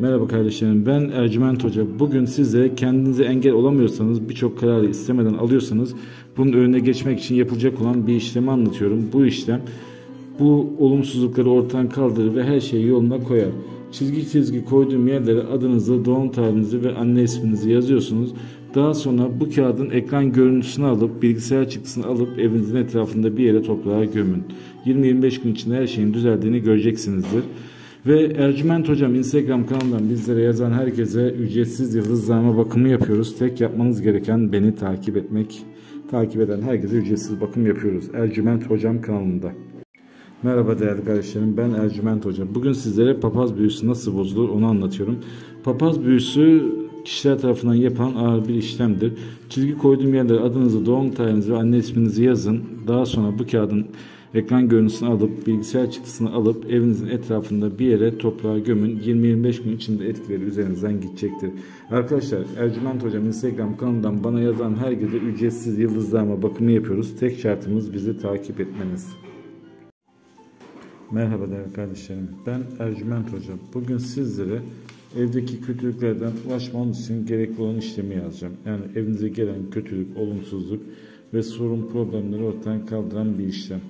Merhaba kardeşlerim ben Ercüment Hoca. Bugün size kendinize engel olamıyorsanız birçok kararı istemeden alıyorsanız bunun önüne geçmek için yapılacak olan bir işlemi anlatıyorum. Bu işlem bu olumsuzlukları ortadan kaldırır ve her şeyi yoluna koyar. Çizgi çizgi koyduğum yerlere adınızı, doğum tarihinizi ve anne isminizi yazıyorsunuz. Daha sonra bu kağıdın ekran görüntüsünü alıp bilgisayar çıktısını alıp evinizin etrafında bir yere toprağa gömün. 20-25 gün içinde her şeyin düzeldiğini göreceksinizdir. Ve Ercüment Hocam Instagram kanalından bizlere yazan herkese ücretsiz yıldızlama bakımı yapıyoruz. Tek yapmanız gereken beni takip etmek. Takip eden herkese ücretsiz bakım yapıyoruz. Ercüment Hocam kanalında. Merhaba değerli kardeşlerim ben Ercüment Hoca. Bugün sizlere papaz büyüsü nasıl bozulur onu anlatıyorum. Papaz büyüsü kişiler tarafından yapılan ağır bir işlemdir. Çizgi koyduğum yerlere adınızı, doğum tarihinizi ve anne isminizi yazın. Daha sonra bu kağıdın ekran görüntüsünü alıp bilgisayar çıktısını alıp evinizin etrafında bir yere toprağa gömün. 20-25 gün içinde etkileri üzerinizden gidecektir. Arkadaşlar Ercüment Hocam Instagram kanalından bana yazan herkese ücretsiz yıldızlama bakımı yapıyoruz. Tek şartımız bizi takip etmeniz. Merhaba değerli kardeşlerim. Ben Ercüment Hocam. Bugün sizlere evdeki kötülüklerden ulaşmanız için gerekli olan işlemi yazacağım. Yani evinize gelen kötülük, olumsuzluk ve sorun problemleri ortadan kaldıran bir işlem.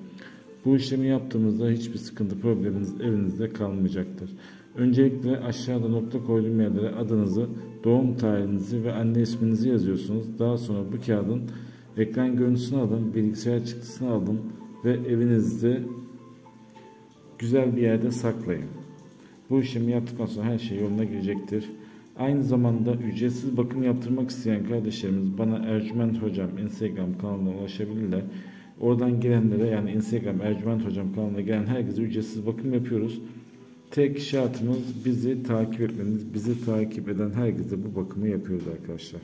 Bu işlemi yaptığımızda hiçbir sıkıntı probleminiz evinizde kalmayacaktır. Öncelikle aşağıda nokta koyduğum yerlere adınızı, doğum tarihinizi ve anne isminizi yazıyorsunuz. Daha sonra bu kağıdın ekran görüntüsünü alın, bilgisayar çıktısını alın ve evinizde güzel bir yerde saklayın. Bu işlemi yaptıktan sonra her şey yoluna girecektir. Aynı zamanda ücretsiz bakım yaptırmak isteyen kardeşlerimiz bana Ercüment Hocam Instagram kanalına ulaşabilirler. Oradan gelenlere yani Instagram Ercüment Hocam kanalına gelen herkese ücretsiz bakım yapıyoruz. Tek şartımız bizi takip etmeniz. Bizi takip eden herkese bu bakımı yapıyoruz arkadaşlar.